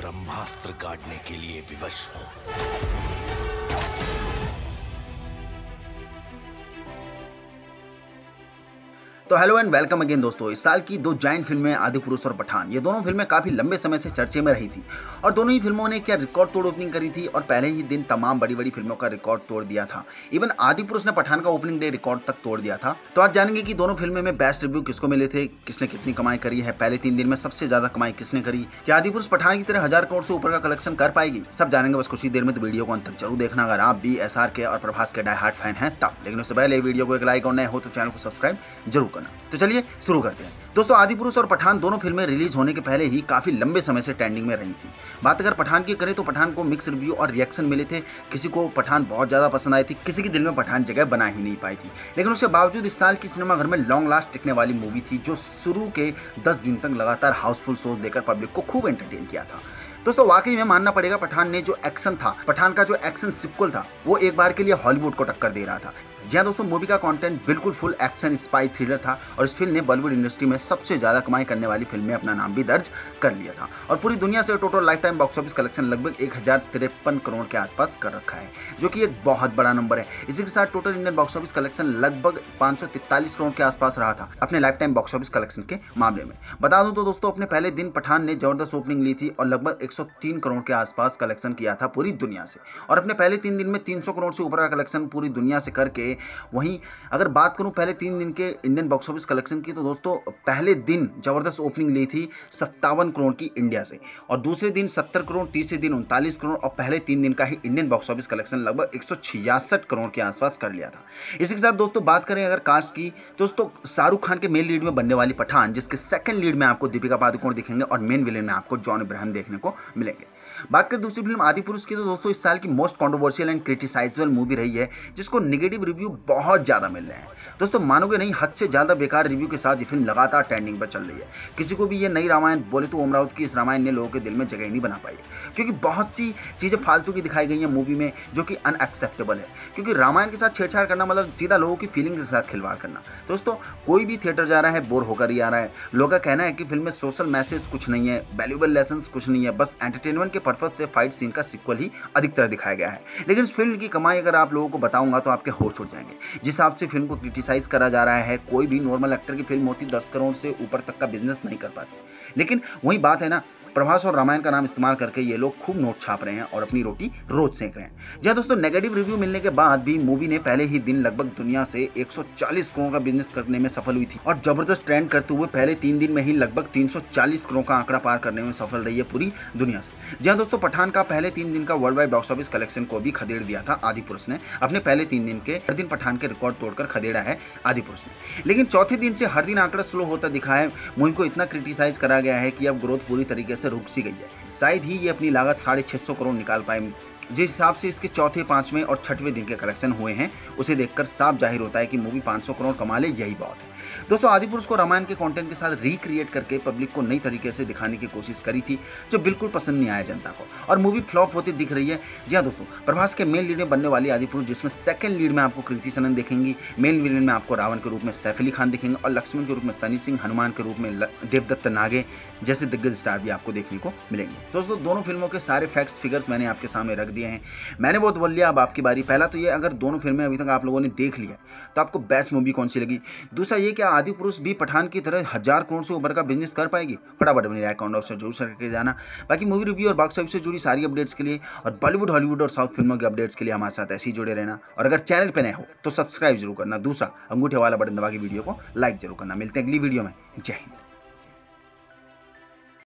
ब्रह्मास्त्र काटने के लिए विवश हूँ। तो हेलो एंड वेलकम अगेन दोस्तों। इस साल की दो जाइंट फ़िल्में आदि पुरुष और पठान। ये दोनों फ़िल्में काफ़ी लंबे समय से चर्चे में रही थी। और दोनों ही फ़िल्मों ने क्या रिकॉर्ड तोड़ ओपनिंग करी थी और पहले ही दिन तमाम बड़ी बड़ी फ़िल्मों का रिकॉर्ड तोड़ दिया था। इवन आदि पुरुष ने पठान का ओपनिंग डे रिकॉर्ड तक तोड़ दिया था। तो आज जानेंगे कि दोनों फ़िल्में में बेस्ट रिव्यू किसको मिले थे, किसने कितनी कमाई करी है, पहले तीन दिन में सबसे ज़्यादा कमाई किसने करी क्या आदि पुरुष पठान की तरह हज़ार करोड़ से ऊपर का कलेक्शन कर पाएगी। सब जानेंगे बस कुछ ही देर में तो वीडियो को अंत तक ज़रूर देखना। अगर आप बी एस आर के और प्रभास के डाई हार्ट फ़ैन है, तब। लेकिन उससे पहले वीडियो को एक लाइक और नए हो तो चैनल को सब्सक्राइब ज़रूर करना तो चलिए शुरू करते हैं। दोस्तों, आदि पुरुष और पठान दोनों फ़िल्में रिलीज़ होने के पहले ही काफ़ी लंबे समय से ट्रेंडिंग में रही थी। बात अगर पठान की करें तो पठान को मिक्स रिव्यू और रिएक्शन मिले थे। किसी को पठान बहुत ज़्यादा पसंद आई थी, किसी के दिल में पठान जगह बना ही नहीं पाई थी। लेकिन उसके बावजूद इस साल की सिनेमाघर में लॉन्ग लास्ट टिकने वाली मूवी थी, जो शुरू के दस दिन तक लगातार हाउसफुल शोज़ देकर पब्लिक को खूब एंटरटेन किया था। दोस्तों, वाकई में मानना पड़ेगा, पठान ने जो एक्शन था, पठान का जो एक्शन सिक्वल था, वो एक बार के लिए हॉलीवुड को टक्कर दे रहा था। जी हाँ दोस्तों, मूवी का कंटेंट बिल्कुल फुल एक्शन स्पाई थ्रिलर था और इस फ़िल्म ने बॉलीवुड इंडस्ट्री में सबसे ज़्यादा कमाई करने वाली फ़िल्म में अपना नाम भी दर्ज कर लिया था। और पूरी दुनिया से total lifetime box office collection लगभग एक हज़ार तिरपन करोड़ के आसपास कर रखा है, जो कि एक बहुत बड़ा नंबर है। इसी के साथ total Indian box office collection लगभग पाँच करोड़ के आसपास रहा था अपने lifetime box office collection के मामले में। बता दूँ तो दोस्तों, अपने पहले दिन पठान ने ज़बरदस्त ओपनिंग ली थी और लगभग एक सौ तीन करोड़ के आसपास कलेक्शन किया था पूरी दुनिया से। और अपने पहले तीन दिन में तीन सौ करोड़ से ऊपर का कलेक्शन पूरी दुनिया से करके वहीं अगर बात करूँ पहले तीन दिन के इंडियन बॉक्स ऑफ़िस कलेक्शन की तो दोस्तों, पहले दिन ज़बरदस्त ओपनिंग ली थी सत्तावन करोड़ की इंडिया से और दूसरे दिन सत्तर करोड़, तीसरे दिन उनतालीस करोड़ और पहले तीन दिन का ही इंडियन बॉक्स ऑफ़िस कलेक्शन लगभग एक करोड़ के आसपास कर लिया था। इसी के साथ दोस्तों, बात करें अगर कास्ट की दोस्तों, शाहरुख खान के मेन लीड में बनने वाली पठान, जिसके सेकंड लीड में आपको दीपिका पादुकोण दिखेंगे और मेन विलेन में आपको जॉन इब्राहिम देखने को मिलेंगे। बात करें दूसरी फ़िल्म आदि पुरुष की तो दोस्तों, इस साल की most controversial and criticisable movie रही है, जिसको निगेटिव रिव्यू बहुत ज़्यादा मिल रहे हैं। दोस्तों, मानोगे नहीं, हद से ज़्यादा बेकार रिव्यू के साथ ये फ़िल्म लगातार ट्रेंडिंग पर चल रही है। किसी को भी ये नई रामायण, बोले तो ओमरावत की इस रामायण ने लोगों के दिल में जगह ही नहीं बना पाई क्योंकि बहुत सी चीज़ें फालतू की दिखाई गई हैं मूवी में, जो कि अनएक्सेप्टेबल है। क्योंकि रामायण के साथ छेड़छाड़ करना मतलब सीधा लोगों की फीलिंग के साथ खिलवाड़ करना। दोस्तों, कोई भी थिएटर जा रहा है बोर होकर ही आ रहा है। लोगों का कहना है कि फ़िल्म में सोशल मैसेज कुछ नहीं है वैल्यूबल लेसन कुछ नहीं है, बस एंटरटेनमेंट के पर्पज से फाइट सीन का सिक्वल ही अधिकतर दिखाया गया है। लेकिन फ़िल्म की कमाई अगर आप लोगों को बताऊँगा तो आपके होश उड़ जाएँगे। जिस हिसाब से फ़िल्म को क्रिटिसाइज करा जा रहा है, कोई भी नॉर्मल एक्टर की फ़िल्म होती, दस करोड़ से ऊपर तक का बिज़नेस नहीं कर पाती। लेकिन वही बात है ना, प्रभास और रामायण का नाम इस्तेमाल करके ये लोग खूब नोट छाप रहे हैं और अपनी रोटी रोज सेक रहे हैं। जहाँ दोस्तों नेगेटिव रिव्यू मिलने के बाद भी मूवी ने पहले ही दिन लगभग दुनिया से 140 करोड़ का बिज़नेस करने में सफल हुई थी और ज़बरदस्त ट्रेंड करते हुए पहले तीन दिन में ही लगभग 340 करोड़ का आंकड़ा पार करने में सफल रही है पूरी दुनिया से। जहाँ दोस्तों, पठान का पहले तीन दिन का worldwide box office collection को भी खदेड़ दिया था आदि पुरुष ने। अपने पहले तीन दिन के, हर दिन पठान के रिकॉर्ड तोड़कर खदेड़ा है आदि पुरुष ने। लेकिन चौथे दिन से हर दिन आंकड़ा स्लो होता दिखा है। मूवी को इतना क्रिटिसाइज करा गया है कि अब ग्रोथ पूरी तरीके से रुक सी गई है। शायद ही ये अपनी लागत साढ़े छह सौ करोड़ निकाल पाए। जिस हिसाब से इसके चौथे, पाँचवें और छठवें दिन के कलेक्शन हुए हैं, उसे देखकर साफ़ ज़ाहिर होता है कि मूवी 500 करोड़ कमा ले, यही बात है। दोस्तों, आदि पुरुष को रामायण के कंटेंट के साथ रिक्रिएट करके पब्लिक को नई तरीके से दिखाने की कोशिश करी थी, जो बिल्कुल पसंद नहीं आया जनता को। और मूवी फ्लॉप होती दिख रही है। जी हाँ दोस्तों, प्रभास के मेन लीड में बनने वाली आदि पुरुष, जिसमें सेकंड लीड में आपको कृति सनन देखेंगी मेन विलेन में आपको रावण के रूप में सैफ अली खान दिखेंगे, और लक्ष्मण के रूप में सनी सिंह, हनुमान के रूप में देवदत्त नागे जैसे दिग्गज स्टार भी आपको देखने को मिलेंगे। दोस्तों, दोनों फ़िल्मों के सारे फैक्ट्स फिगर्स मैंने आपके सामने रख दिए हैं। मैंने बहुत बोल लिया, अब आपकी बारी। पहला तो ये, अगर दोनों फ़िल्में अभी तक आप लोगों ने देख लिया तो आपको बेस्ट मूवी कौन सी लगी? दूसरा ये क्या आदि पुरुष भी पठान की तरह हज़ार करोड़ से ऊपर का बिज़नेस कर पाएगी? फटाफट मेरे अकाउंट से ज़रूर सर करके जाना। बाकी मूवी रिव्यू और बॉक्स ऑफ़िस से जुड़ी सारी अपडेट्स के लिए और बॉलीवुड हॉलीवुड और साउथ फ़िल्मों के अपडेट्स के लिए हमारे साथ ऐसे ही जुड़े रहना। और अगर चैनल पर नए हो तो सब्सक्राइब ज़रूर करना। दूसरा, अंगूठे वाला बटन दबा के वीडियो को लाइक ज़रूर करना। मिलते हैं अगली वीडियो में। जय हिंद।